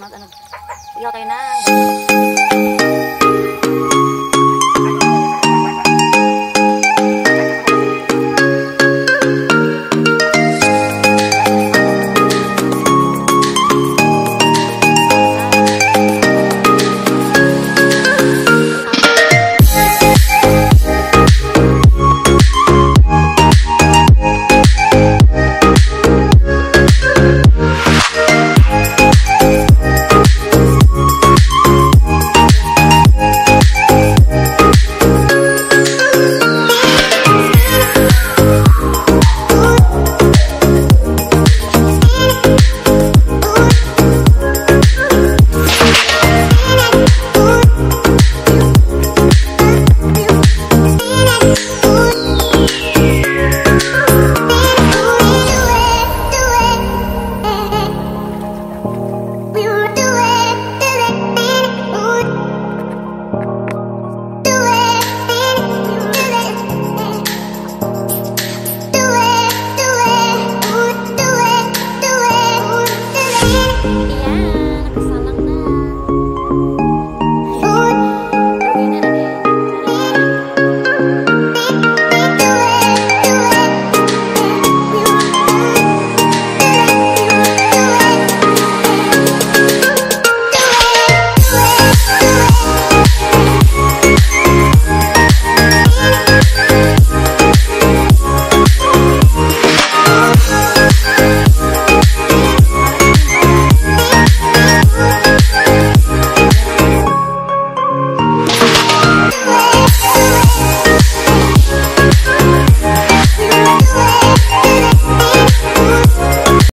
mag ano. Iyaw tayo na.